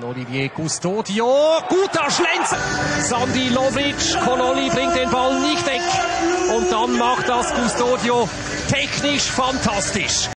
Von Olivier Custodio. Guter Schlenzer. Sandy Lovic. Konoli bringt den Ball nicht weg. Und dann macht das Custodio technisch fantastisch.